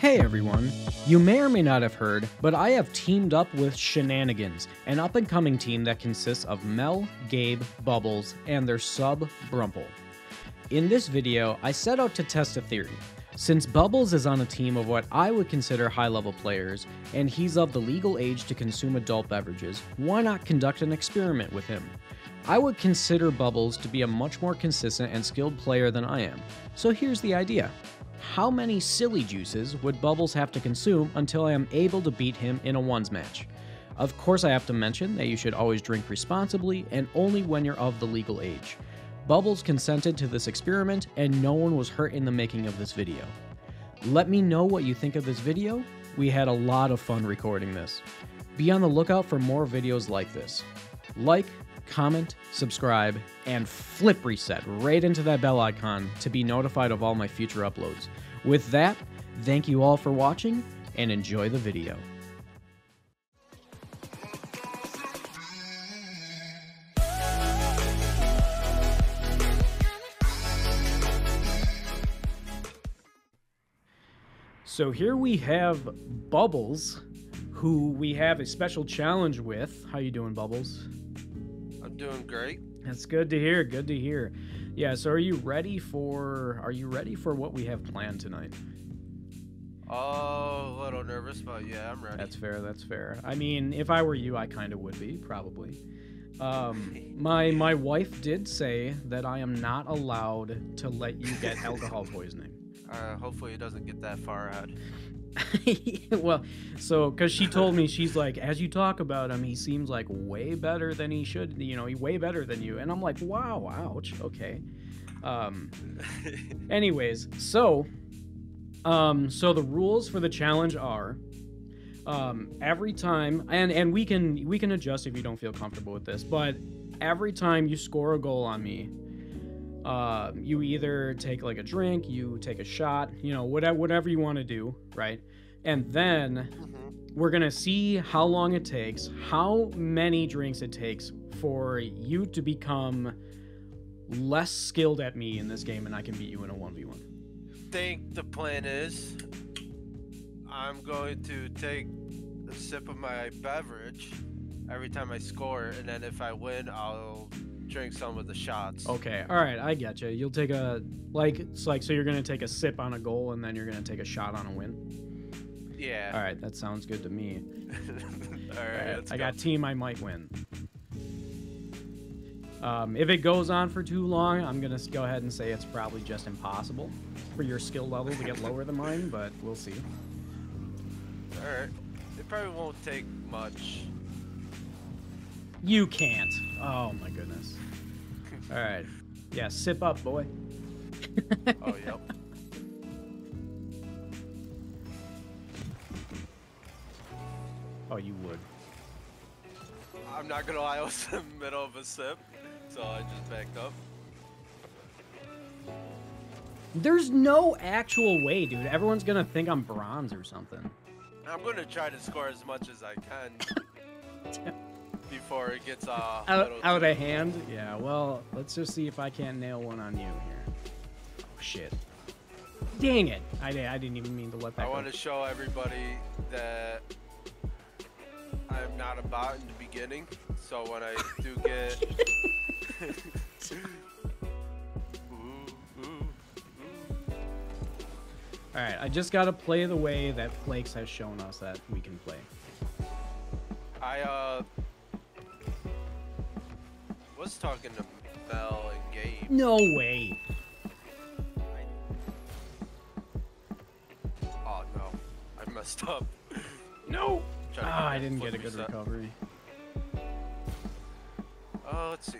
Hey everyone! You may or may not have heard, but I have teamed up with Shenanigans, an up and coming team that consists of Mel, Gabe, Bubbles, and their sub, Brumple. In this video, I set out to test a theory. Since Bubbles is on a team of what I would consider high level players, and he's of the legal age to consume adult beverages, why not conduct an experiment with him? I would consider Bubbles to be a much more consistent and skilled player than I am, so here's the idea. How many silly juices would Bubbles have to consume until I am able to beat him in a ones match? Of course, I have to mention that you should always drink responsibly and only when you're of the legal age. Bubbles consented to this experiment, and no one was hurt in the making of this video. Let me know what you think of this video. We had a lot of fun recording this. Be on the lookout for more videos like this. Like, comment, subscribe, and flip reset right into that bell icon to be notified of all my future uploads. With that, thank you all for watching and enjoy the video. So here we have Bubbles, who we have a special challenge with. How you doing, Bubbles? Great. That's good to hear. Good to hear. Yeah, so are you ready for are you ready for what we have planned tonight? Oh, a little nervous, but yeah, I'm ready. That's fair. That's fair. I mean, if I were you, I kind of would be, probably. Um, my my wife did say that I am not allowed to let you get alcohol poisoning. Uh, hopefully, it doesn't get that far ahead. well, so because she told me she's like, as you talk about him, he seems like way better than he should. You know, he way better than you. And I'm like, wow, ouch. Okay. Um. anyways, so, um, so the rules for the challenge are, um, every time, and and we can we can adjust if you don't feel comfortable with this, but every time you score a goal on me, uh, you either take like a drink, you take a shot, you know, whatever whatever you want to do, right? And then Mhm. we're gonna see how long it takes, how many drinks it takes for you to become less skilled at me in this game, and I can beat you in a one v one. Think the plan is I'm going to take a sip of my beverage every time I score, and then if I win, I'll drink some of the shots. Okay, all right, I get you. You'll take a like it's like so you're gonna take a sip on a goal, and then you're gonna take a shot on a win. Yeah. All right, that sounds good to me. All All right. I go. got team I might win. Um, if it goes on for too long, I'm gonna go ahead and say it's probably just impossible for your skill level to get lower than mine, but we'll see. All right. It probably won't take much. You can't. Oh my goodness. All right. Yeah, sip up, boy. Oh, yep. Oh, you would. I'm not gonna lie, I was in the middle of a sip, so I just backed up. There's no actual way, dude. Everyone's gonna think I'm bronze or something. I'm gonna try to score as much as I can before it gets uh, Out, out of hand? Yeah, well, let's just see if I can't nail one on you here. Oh, shit. Dang it. I, I didn't even mean to let that I go. want to show everybody that I'm not a bot in the beginning. So when I do get, ooh, ooh, ooh. All right, I just got to play the way that Flakes has shown us that we can play. I uh was talking to Mel and Gabe. No way. Oh no, I messed up. No. Ah, I didn't get a good reset. recovery. Uh, let's see.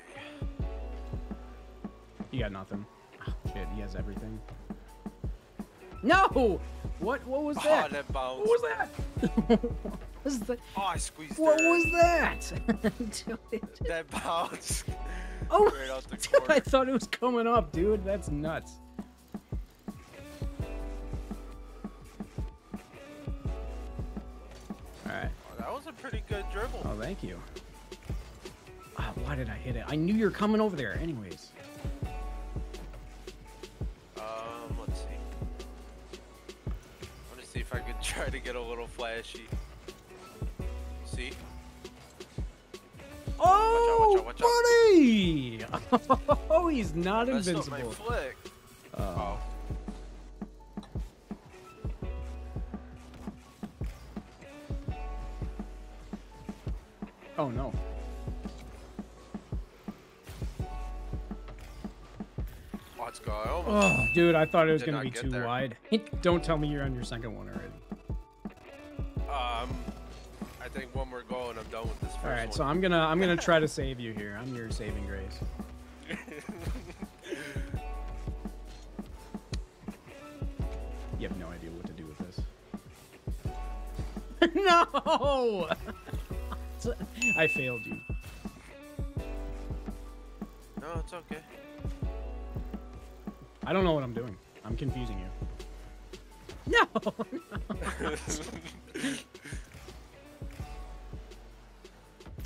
You got nothing. Oh, shit, he has everything. No! What what was Oh, that? that. What was that? what was that? Oh, I squeezed What her. was that? That bounced. oh, Right out the dude, I thought it was coming up, dude. That's nuts. All right. Oh, that was a pretty good dribble. Oh, thank you. Ah, why did I hit it? I knew you were coming over there. Anyways. Um, let's see. Let me see if I can try to get a little flashy. See? Oh, watch out, watch buddy! Oh, he's not up my invincible. flick. Oh. Oh. Oh no. Let's go. Oh, dude, I thought it was gonna be too there. wide. Don't tell me you're on your second one already. I think one more goal and I'm done with this first All right, one. so I'm gonna I'm gonna try to save you here. I'm your saving grace. You have no idea what to do with this. no! I failed you. no, it's okay. I don't know what I'm doing. I'm confusing you. No. No!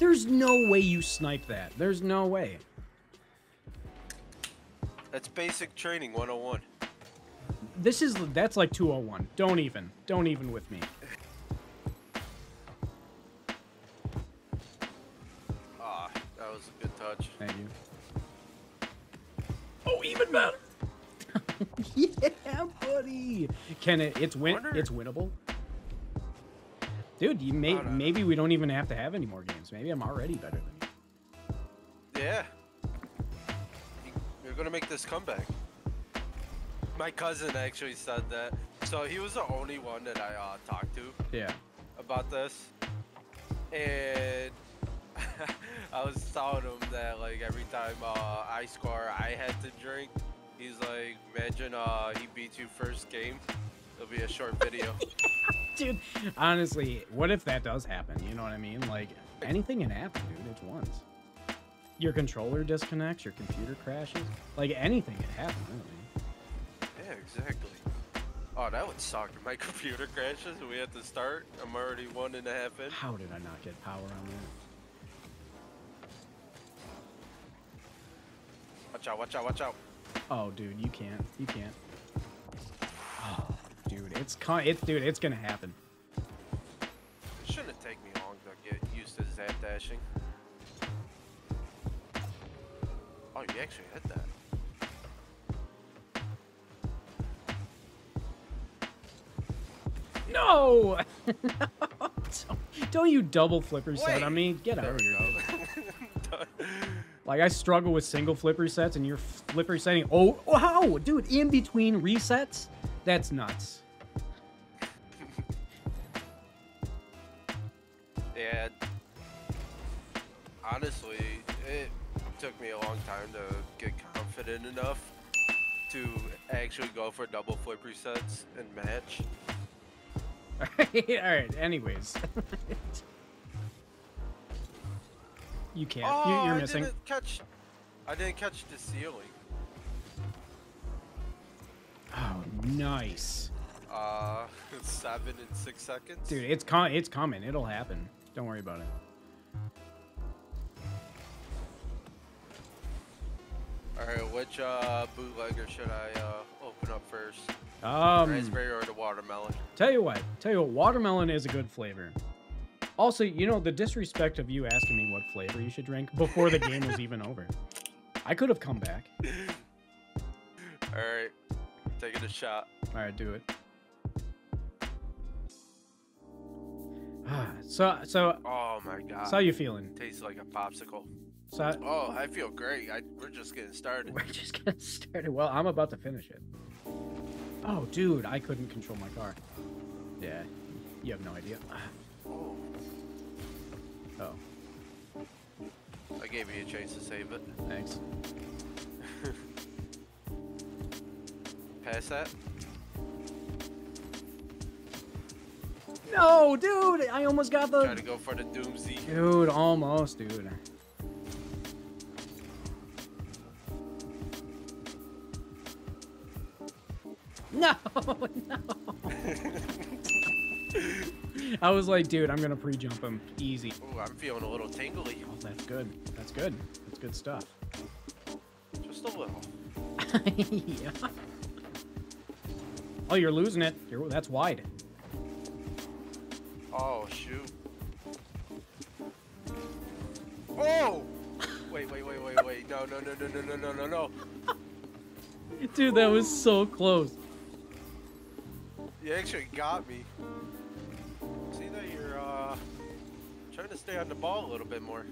There's no way you snipe that. There's no way. That's basic training 101. This is that's like 201. Don't even. Don't even with me. Ah, that was a good touch. Thank you. Oh, even better. yeah, buddy. Can it? It's win. Wonder- It's winnable. Dude, you may, maybe we don't even have to have any more games. Maybe I'm already better than you. Yeah. You- You're gonna make this comeback. My cousin actually said that. So he was the only one that I uh, talked to Yeah. about this. And I was telling him that like every time uh, I score, I had to drink. He's like, imagine uh, he beats you first game. It'll be a short video. Dude, honestly, what if that does happen? You know what I mean? Like, anything can happen, dude. It's once. Your controller disconnects, your computer crashes. Like, anything can happen, really. yeah, exactly. Oh, that would suck. If my computer crashes and we have to start. I'm already one and a half in. How did I not get power on that? Watch out, watch out, watch out. Oh, dude, you can't. You can't. Oh, it's con- it's dude, it's gonna happen. It shouldn't take me long to get used to zap dashing. Oh, you actually hit that. No! no! Don't, don't you double flip reset on me? Get out of here. Like I struggle with single flip resets, and you're flip resetting. Oh, oh wow, dude! In between resets, that's nuts. Honestly, it took me a long time to get confident enough to actually go for double flip resets and match. All right, all right. Anyways, you can't. Oh, you, you're I missing. didn't catch. I didn't catch the ceiling. Oh, nice, Uh, seven and six seconds. dude. It's com- It's coming. It'll happen. Don't worry about it. All right, which uh, bootlegger should I uh, open up first? Um, Raspberry or the watermelon? Tell you what, tell you what, watermelon is a good flavor. Also, you know, the disrespect of you asking me what flavor you should drink before the game was even over. I could have come back. All right, taking a shot. All right, do it. Ah, so, so, Oh my god. so how you feeling? Tastes like a popsicle. So, Oh, I feel great. I, we're just getting started. we're just getting started. Well, I'm about to finish it. Oh, dude, I couldn't control my car. Yeah, you have no idea. Oh, Oh, I gave you a chance to save it. thanks. Pass that. No, dude, I almost got the. Try to go for the doomsy. Dude, almost, dude. No, no. I was like, dude, I'm gonna pre-jump him. Easy. Ooh, I'm feeling a little tingly. Oh, that's good. That's good. That's good stuff. Just a little. yeah. Oh, you're losing it. You're, that's wide. Oh, shoot. Oh! Wait, wait, wait, wait, wait. No, no, no, no, no, no, no, no. Dude, that was so close. You actually got me. See that you're uh trying to stay on the ball a little bit more.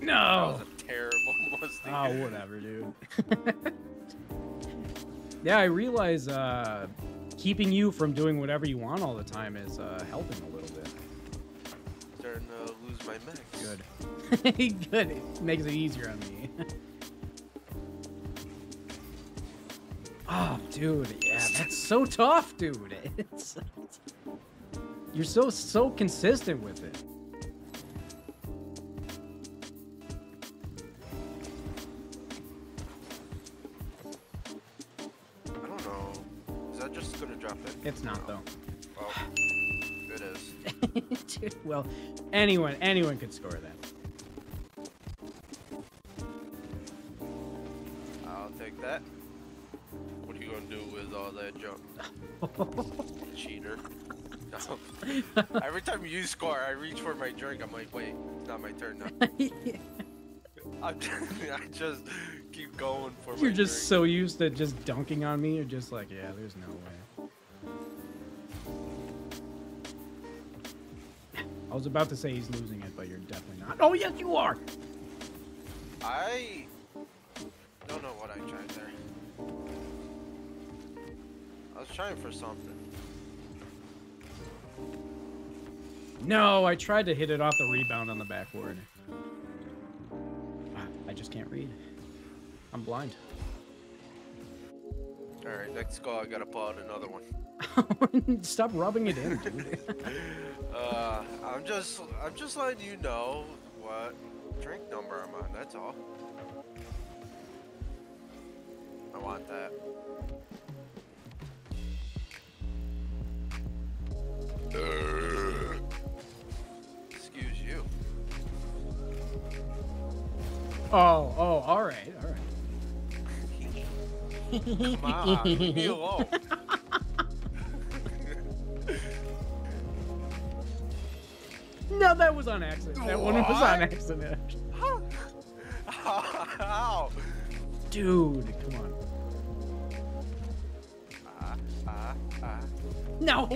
That No. was a terrible Mustang. Oh, whatever, dude. yeah, I realize uh, keeping you from doing whatever you want all the time is uh, helping a little bit. Starting to lose my mix. Good. Good. It makes it easier on me. oh, dude. That's so tough, dude. It's, you're so so consistent with it. I don't know. Is that just gonna drop in? It's not though. Well, it is. Dude, well, anyone anyone could score that. I'll take that. Do with all that junk? Cheater. No. Every time you score, I reach for my drink. I'm like, wait, it's not my turn now. Just, I just keep going for You're just drink. so used to just dunking on me. You're just like, yeah, there's no way. I was about to say he's losing it, but you're definitely not. Oh, yes, you are. I don't know what I tried there. I was trying for something. No, I tried to hit it off the rebound on the backboard. I just can't read. I'm blind. All right, next call. I gotta pull out another one. Stop rubbing it in, dude. Uh, I'm just, I'm just letting you know what drink number I'm on. That's all. I want that. Excuse you. oh, oh, all right, all right. Come on, leave me alone. No, that was on accident. That one was on What? accident. How? Dude, come on. Ah, ah, ah. No.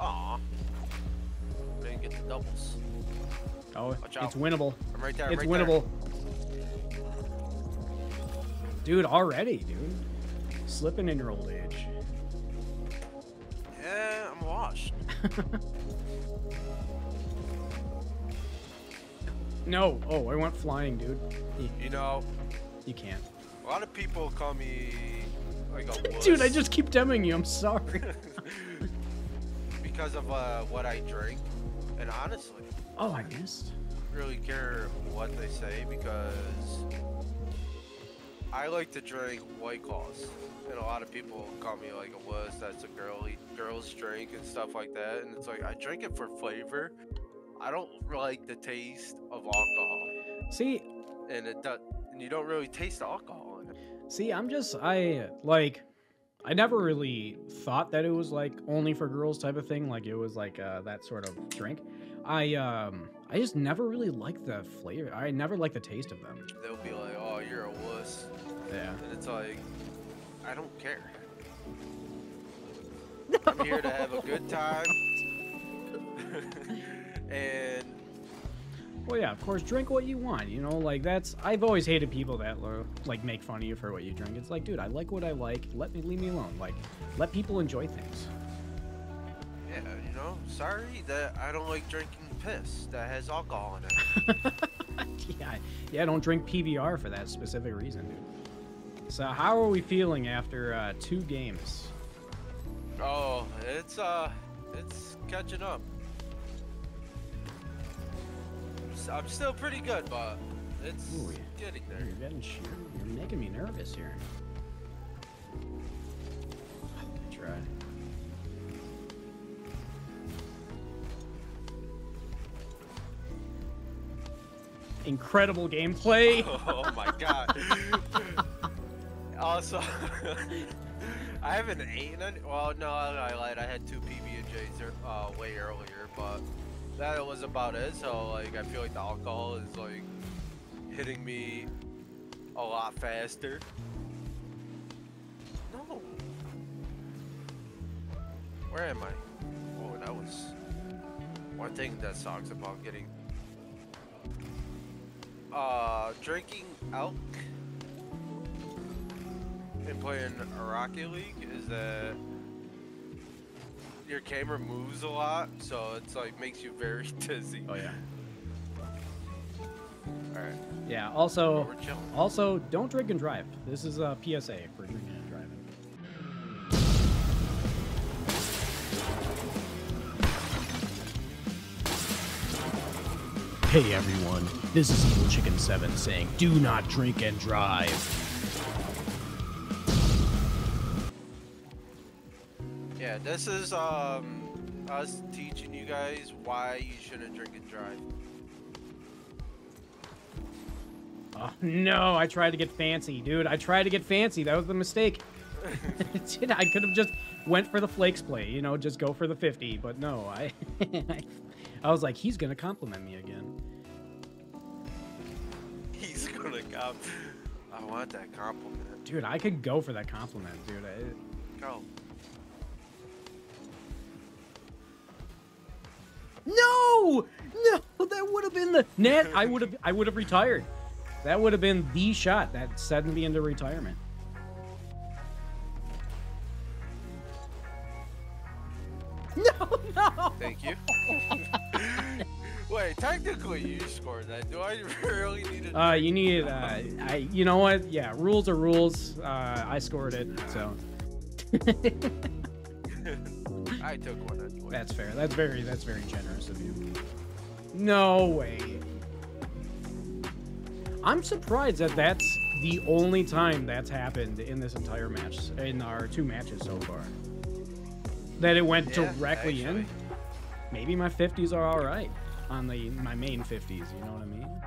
Aw. Didn't get the doubles. Oh, Watch out. it's winnable. I'm right there. I'm It's right winnable. Dude, already, dude. Slipping in your old age. Yeah, I'm washed. No. Oh, I went flying, dude. You, You know, you can't. a lot of people call me like a Dude, I just keep demming you. I'm sorry. because of uh, what I drink, and honestly, Oh, I missed. really care what they say because I like to drink White Claws, and a lot of people call me like a wuss. That's a girly girl's drink and stuff like that. And it's like I drink it for flavor. I don't like the taste of alcohol, See, and it does. And you don't really taste the alcohol in it. see, I'm just I like I never really thought that it was like only for girls type of thing, like it was like uh, that sort of drink. I um I just never really liked the flavor. I never liked the taste of them. They'll be like, "Oh, you're a wuss," Yeah. and it's like, I don't care. I'm here to have a good time. and Well, yeah, of course, drink what you want. You know, like that's. I've always hated people that like make fun of you for what you drink. It's like, dude, I like what I like. Let me leave me alone. Like, let people enjoy things. yeah, you know, sorry that I don't like drinking piss that has alcohol in it. yeah, yeah. Don't drink PBR for that specific reason, dude. So, how are we feeling after uh, two games? Oh, it's uh, it's catching up. I'm still pretty good, but it's Ooh, yeah. getting there. You're getting sh- You're making me nervous here. I tried. incredible gameplay. oh my god. also, I haven't eaten any. Well, no, I lied. I had two PB and J's uh, way earlier, but that was about it. So like, I feel like the alcohol is like hitting me a lot faster. No. Where am I? Oh, that was one thing that sucks about getting uh drinking elk and playing Rocket League is that your camera moves a lot, so it's like makes you very dizzy. Oh yeah. All right. Yeah. Also, We're also don't drink and drive. This is a PSA for drinking and driving. Hey everyone, this is Evil Chicken 7 saying, do not drink and drive. Yeah, this is um us teaching you guys why you shouldn't drink and drive. Oh no, I tried to get fancy, dude. I tried to get fancy. That was the mistake. Dude, I could have just went for the flakes play, you know, just go for the 50, but no, I I was like, he's gonna compliment me again. He's gonna come. I want that compliment. Dude, I could go for that compliment, dude. I, Go. No! No, that would have been the Nat, I would have I would have retired. That would have been the shot that sent me into retirement. No, no. Thank you. Wait, technically you scored that. Do I really need to? Uh, you need, uh, I, you know what? Yeah, rules are rules. Uh, I scored it, so I took one anyway. that's fair. That's very, that's very generous of you. No way. I'm surprised that that's the only time that's happened in this entire match, in our two matches so far. That it went Yeah, directly in. Maybe my 50s are all right on the my main 50s. You know what I mean?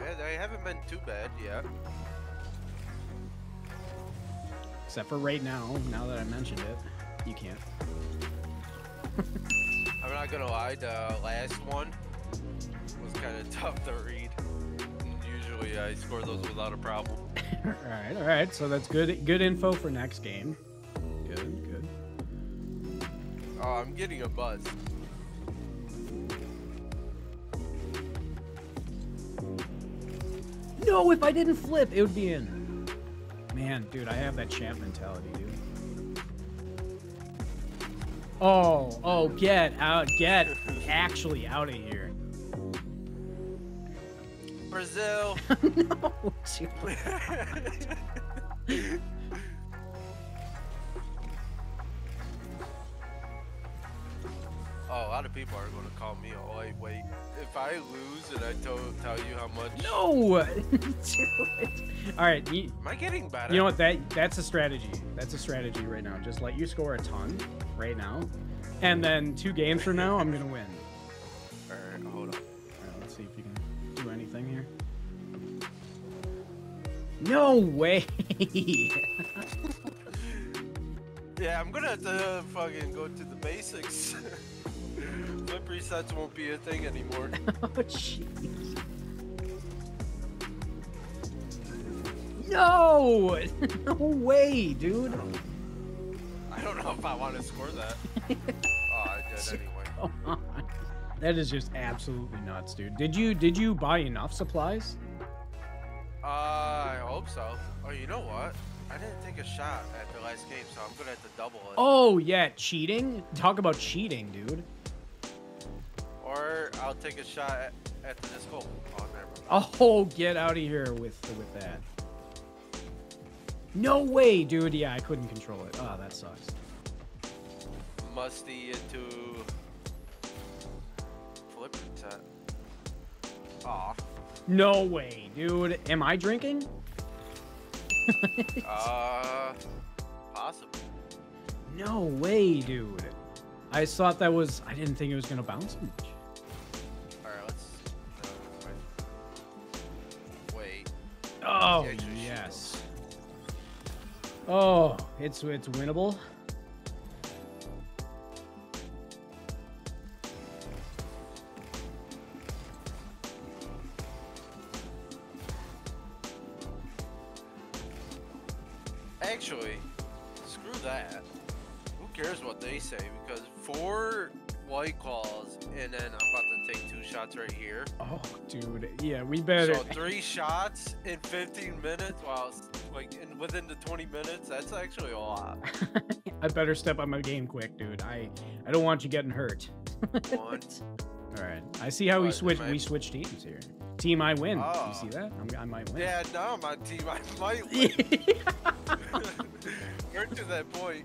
Yeah, they haven't been too bad yet. Except for right now. Now that I mentioned it, you can't. I'm not gonna lie, the last one was kind of tough to read. Usually I score those without a problem. all right, all right. So that's good. Good info for next game. Good, good. Oh, I'm getting a buzz. No, if I didn't flip, it would be in. Man, dude, I have that champ mentality, dude. Oh, oh, get out, get actually out of here. Brazil. no, lot of people are going to call me oh, a lightweight. If I lose and I tell, tell you how much. No! All right, you, Am I getting better? you know what? That that's a strategy. That's a strategy right now. Just let you score a ton right now, and then two games from now, I'm gonna win. Alright, hold on. All right, let's see if you can do anything here. No way! Yeah, I'm gonna have to fucking go to the basics. Flip resets won't be a thing anymore. oh jeez. No! No way, dude. I don't know if I want to score that. oh, I did anyway. That is just absolutely nuts, dude. Did you did you buy enough supplies? Uh, I hope so. Oh, you know what? I didn't take a shot at the last game, so I'm gonna have to double it. Oh yeah, cheating. Talk about cheating, dude. Or I'll take a shot at, at the disco. Oh, never mind. Oh, get out of here with with that. No way, dude. Yeah, I couldn't control it. Oh, that sucks. Musty into flip reset. Aw. No way, dude. Am I drinking? Uh, possible. No way, dude. I thought that was. I didn't think it was gonna bounce much. Oh, yes. Oh, it's it's winnable. Actually, screw that. Who cares what they say? Because four white claws, and then I'm about to take two shots right here. Oh, dude. Yeah, we better. So three shots in 15 minutes. Wow, like in, within the 20 minutes. That's actually a lot. I better step up my game quick, dude. I I don't want you getting hurt. One. All right. I see how we switch we switch teams here. Team I win. Oh. You see that? I'm, I might win. Yeah, now my team, I might win. We're to that point.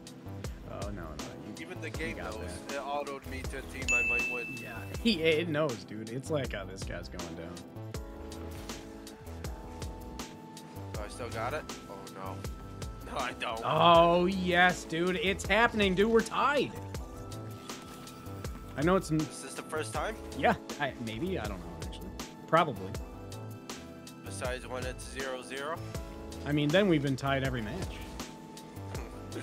oh no, no. Even the game knows. It autoed me to a team I might win. yeah, he it knows, dude. It's like how this guy's going down. Oh, I still got it? Oh, no. No, I don't. Oh yes, dude. It's happening, dude. We're tied. I know it's Is this the first time? yeah. I, maybe I don't know actually. Probably. Besides when it's 0 0? I mean, then we've been tied every match.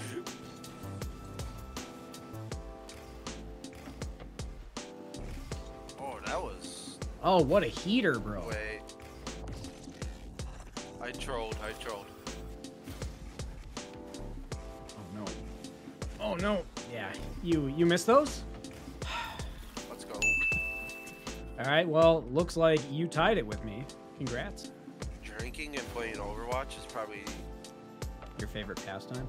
Oh, what a heater, bro. Wait. I trolled, I trolled. Oh no. Oh no. Yeah. You you missed those? Let's go. All right. Well, looks like you tied it with me. Congrats. Drinking and playing Overwatch is probably. Your favorite pastime?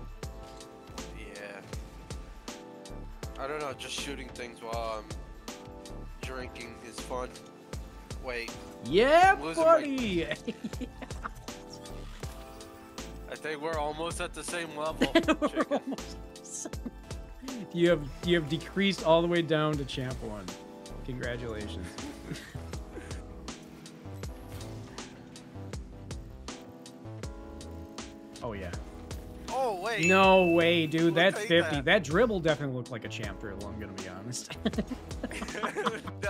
Yeah. I don't know, just shooting things while I'm drinking is fun. Wait, Yeah, Losing my- buddy. I think we're almost at the same level. Almost- you have you have decreased all the way down to champ one. Congratulations. oh yeah. Oh, wait. No way, dude. We'll That's 50. that. That. dribble definitely looked like a champ dribble, I'm gonna be honest.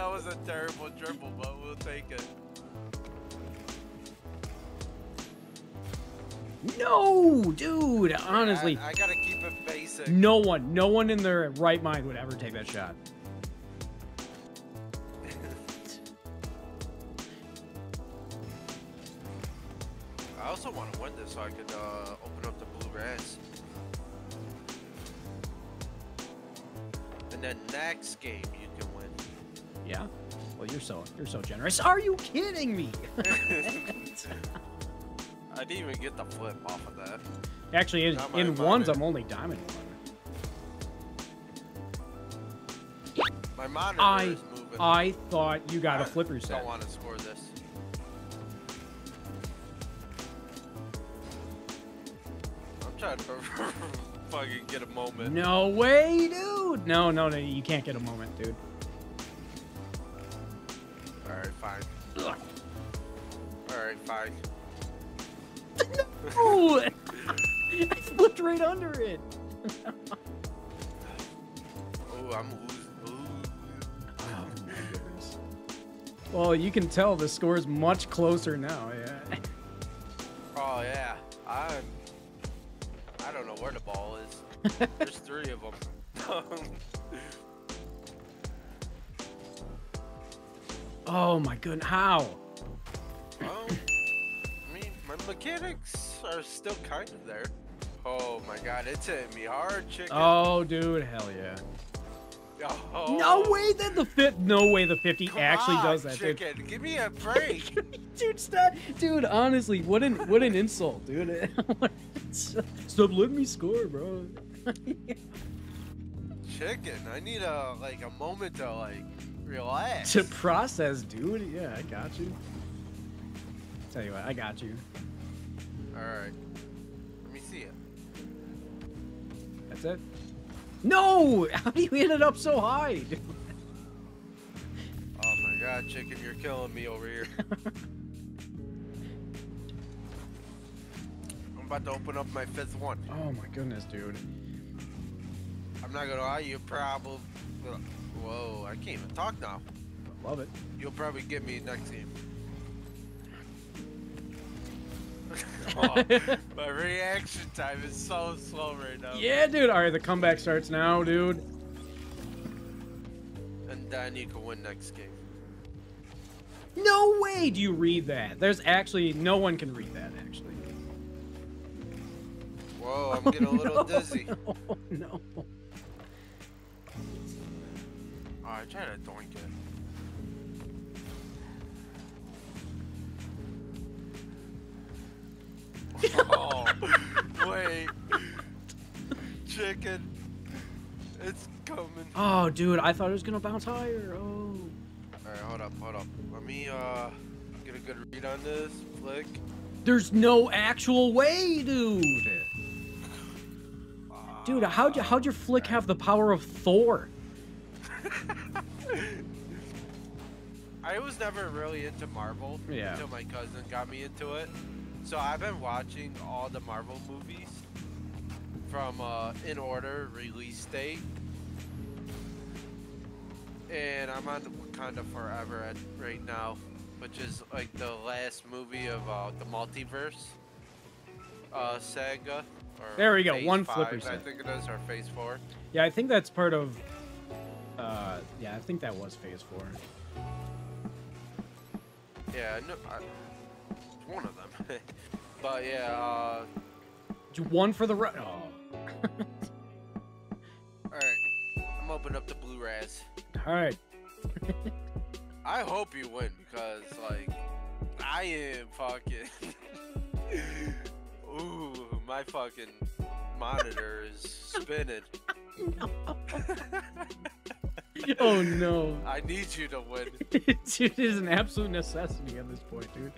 That was a terrible dribble, but we'll take it. no, dude. Honestly, I, I gotta keep it basic. no one, no one in their right mind would ever take that shot. I also want to win this so I could uh, open up the blue razz. And then next game You're so you're so generous. Are you kidding me? I didn't even get the flip off of that. Actually, in, in ones. I'm only diamond one. My monitor I. I thought you got a I flipper Don't set. want to score this. I'm trying to fucking get a moment. No way, dude. No, no, no. You can't get a moment, dude. Fine. Ooh, I flipped right under it. Oh, I'm losing. Oh. Well, you can tell the score is much closer now. Yeah. Oh yeah, I'm. I don't know where the ball is. There's three of them. Oh my goodness. How? Well, I mean, my mechanics are still kind of there. Oh my god, it's hitting me hard, chicken. Oh, dude. Hell yeah. Oh, No way that the fit. No way the 50 come actually on, does that, dude. Give me a break. dude, stop. Dude, honestly, what an what an insult, dude. Stop letting me score, bro. chicken, I need a like a moment to like relax. to process, dude. Yeah, I got you. Tell you what, I got you. All right, let me see it. That's it. No! How do you hit it up so high? dude? Oh my god, chicken, you're killing me over here. I'm about to open up my fifth one. Oh my goodness, dude. I'm not gonna lie, you probably. Whoa, I can't even talk now. Love it. You'll probably get me next game. Oh, my reaction time is so slow right now. yeah, dude. All right, the comeback starts now, dude. And then you can win next game. No way do you read that. There's actually no one can read that actually. Whoa, I'm oh, getting a little dizzy. Oh no. Oh, I tried to doink it. Wait. Chicken. It's coming. Oh, dude, I thought it was gonna bounce higher. Oh. Alright, hold up, hold up. Let me, uh, get a good read on this. Flick. There's no actual way, dude. Dude, how'd you, how'd your flick have the power of Thor? I was never really into Marvel Yeah. until my cousin got me into it. So I've been watching all the Marvel movies from uh, in order release date, and I'm on Wakanda Forever at, right now, which is like the last movie of uh, the multiverse uh, saga. Or There we go, one five, flipper I think it is, or Phase Four. Yeah, I think that's part of. Uh, yeah, I think that was Phase Four. Yeah, no, I, one of them. but yeah, uh, You won for the run. Oh. alright. I'm opening up the Blu-rays. All right. I hope you win because, like, I am fucking. Ooh, my fucking monitor is spinning. Oh no. I need you to win. Dude, it is an absolute necessity at this point, dude.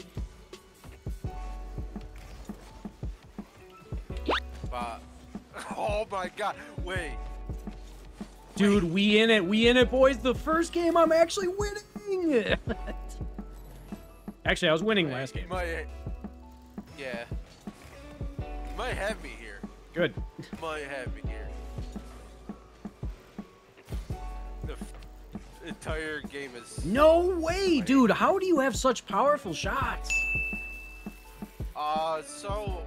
But, oh my god, wait. Dude, we in it. We in it, boys. The first game, I'm actually winning. actually, I was winning wait, last game. Might, yeah. You might have me here. Good. You might have me here. The f- entire game is. No way, dude. How do you have such powerful shots? Uh, so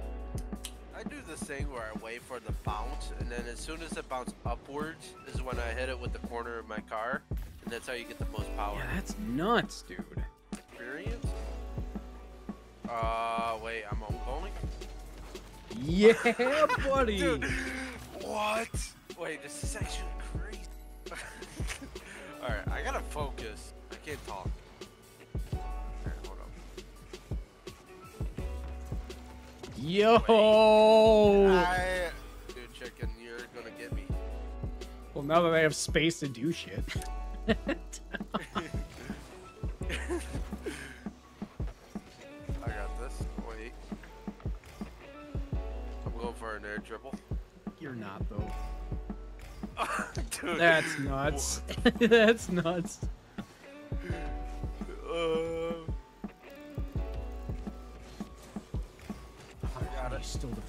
this thing where I wait for the bounce, and then as soon as it bounces upwards is when I hit it with the corner of my car, and that's how you get the most power. Yeah, that's nuts, dude. Experience? Uh, wait, I'm on bowling? Yeah, buddy. Dude, what? Wait, this is actually crazy. Alright, I gotta focus. I can't talk. Yo. I... Dude, chicken, you're gonna get me. Well, now that I have space to do shit. I got this. Wait. I'm going for an air dribble. You're not though. Dude. That's nuts. That's nuts.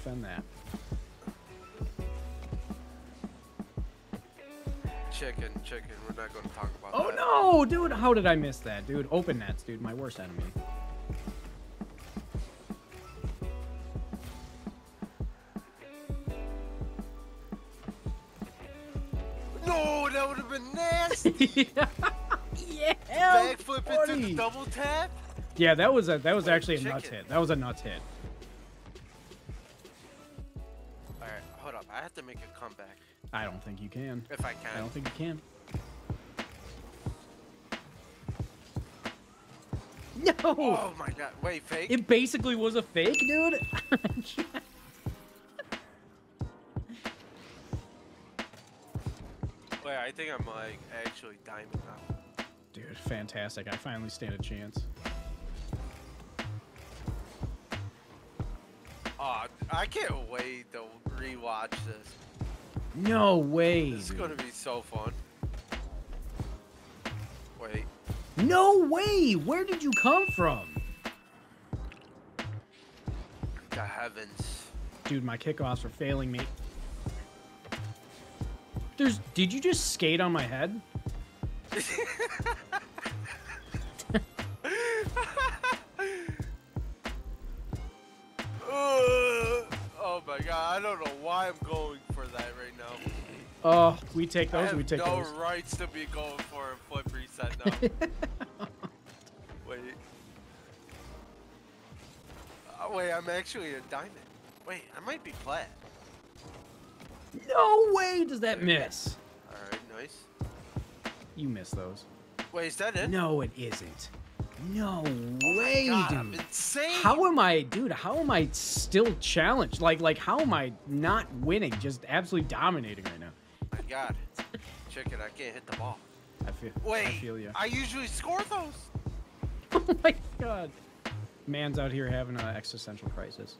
Defend that? chicken, chicken. We're not going to talk about Oh that. no, dude! How did I miss that, dude? Open nets, dude. My worst enemy. No, that would have been nasty. yeah. Backflip into buddy. the double tap. Yeah, that was a that was actually a nuts chicken. hit. That was a nuts hit. I don't think you can. if I can. I don't think you can. No. Oh my god! Wait, fake. It basically was a fake, dude. Wait, I think I'm like actually diamond now. dude, fantastic. I finally stand a chance. Oh, I can't wait to rewatch this. No way. This is dude. gonna be so fun. Wait. No way. Where did you come from? The heavens. Dude, my kickoffs are failing me. There's did you just skate on my head? Uh, oh my god, I don't know why I'm going for that right now. Oh, we take I those. have We take no those. rights to be going for a flip reset now. wait. Oh, wait, I'm actually a diamond. Wait, I might be plat. no way does that miss. Alright, nice. You miss those. Wait, is that it? No, it isn't. No Oh way, God, I'm dude. insane. How am I, dude? How am I still challenged? Like, like, how am I not winning? Just absolutely dominating right now. my god. check it. I can't hit the ball. I feel. Wait, I feel you. I usually score those. oh my god. Man's out here having an existential crisis.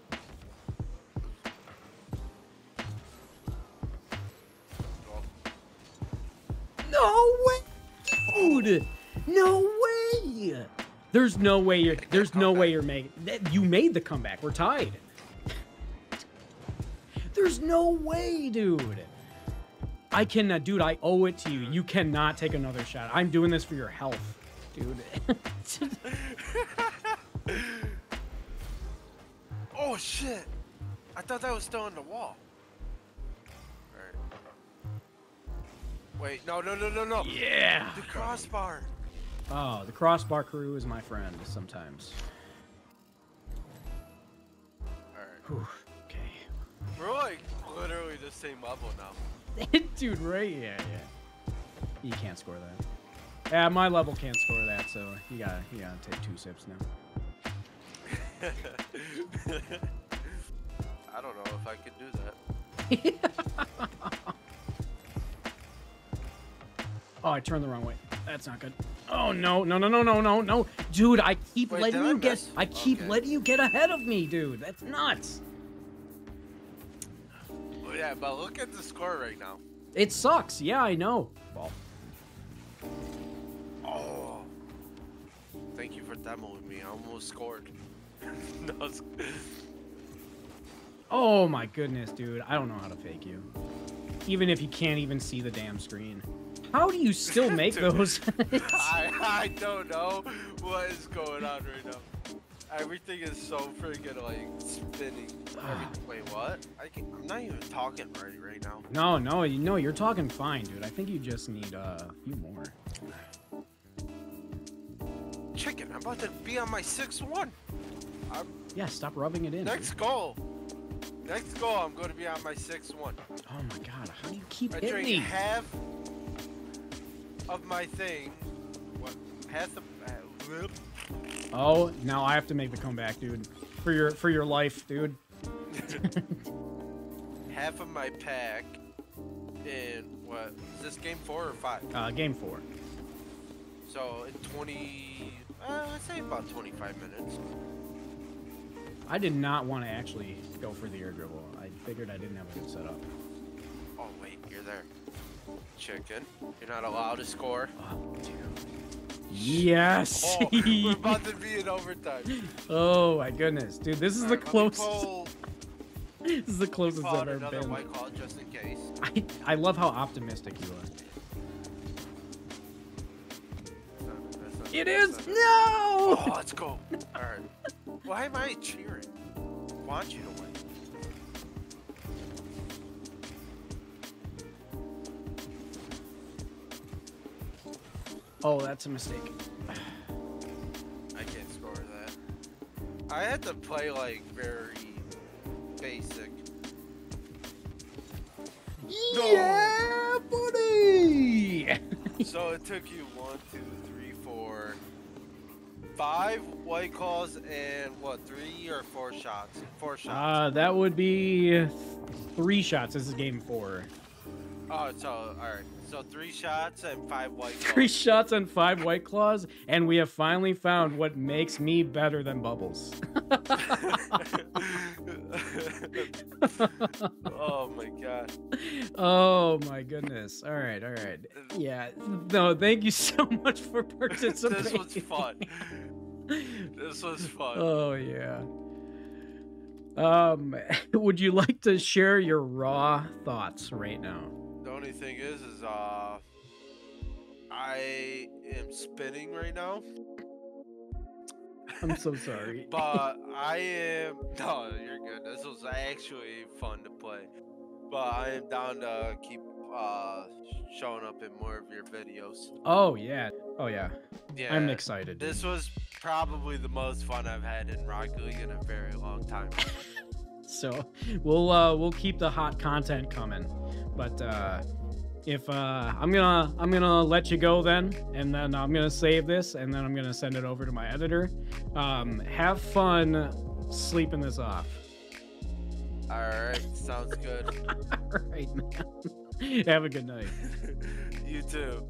No way, dude. No way. There's no way you're. There's no way you're making. You made the comeback. We're tied. There's no way, dude. I cannot, dude. I owe it to you. You cannot take another shot. I'm doing this for your health, dude. Oh shit! I thought that was still on the wall. Wait, no, no, no, no, no. yeah. The crossbar. Oh, the crossbar crew is my friend sometimes. Alright. Okay. We're like literally the same level now. Dude, right? Yeah, yeah. You can't score that. Yeah, my level can't score that, so you gotta, you gotta take two sips now. I don't know if I could do that. Oh, I turned the wrong way. That's not good. Oh no, no, no, no, no, no, no, dude! I keep Wait, letting did I you get. I keep Okay. letting you get ahead of me, dude. That's nuts. Well, yeah, but look at the score right now. It sucks. Yeah, I know. Ball. Oh. Thank you for demoing me. I almost scored. Oh my goodness, dude. I don't know how to fake you. Even if you can't even see the damn screen. How do you still make Dude. those? I, I don't know what is going on right now. Everything is so freaking like spinning. Every, wait, what? I can, I'm not even talking right right now. no, no, you know you're talking fine, dude. I think you just need uh, a few more. Chicken, I'm about to be on my sixth one. I'm, Yeah, stop rubbing it in. next dude. goal. Next goal, I'm going to be on my sixth one. Oh my god, how do you keep I hitting drink me? half of my thing. What? The. Uh, Oh, now I have to make the comeback, dude. For your for your life, dude. half of my pack in what? Is this game four or five? Uh, game four. So in 20, uh, I'd say about 25 minutes. I did not want to actually go for the air dribble. I figured I didn't have a good setup. Oh wait, you're there. Chicken, you're not allowed to score. Oh. Yes. Oh, we're about to be in overtime. oh my goodness, dude. This is the let me closest. This is the closest I've ever been. white claw just in case. I, I love how optimistic you are. That's not- that's not- It is no. Oh, let's go. All right. Why am I cheering? I want you to win. Oh, that's a mistake. I can't score that. I had to play like very basic. Yeah, buddy. so it took you one, two, three, four, five white claws and what, three or four shots? Four shots. Uh, that would be three shots. This is game four. oh, so all right. So three shots and five white claws. Three shots and five white claws, and we have finally found what makes me better than Bubbles. oh my god. oh my goodness. All right, all right. Yeah. No, thank you so much for participating. this was fun. This was fun. Oh yeah. Um, would you like to share your raw thoughts right now? Only thing is, is uh, I am spinning right now. I'm so sorry. but I am no, you're good. This was actually fun to play. But I am down to keep uh showing up in more of your videos. Oh yeah. Oh yeah. Yeah. I'm excited. dude. This was probably the most fun I've had in Rocket League in a very long time. So we'll uh we'll keep the hot content coming. But uh if uh I'm gonna I'm gonna let you go then and then I'm gonna save this and then I'm gonna send it over to my editor. Um have fun sleeping this off. Alright, sounds good. All right, man. Have a good night. you too.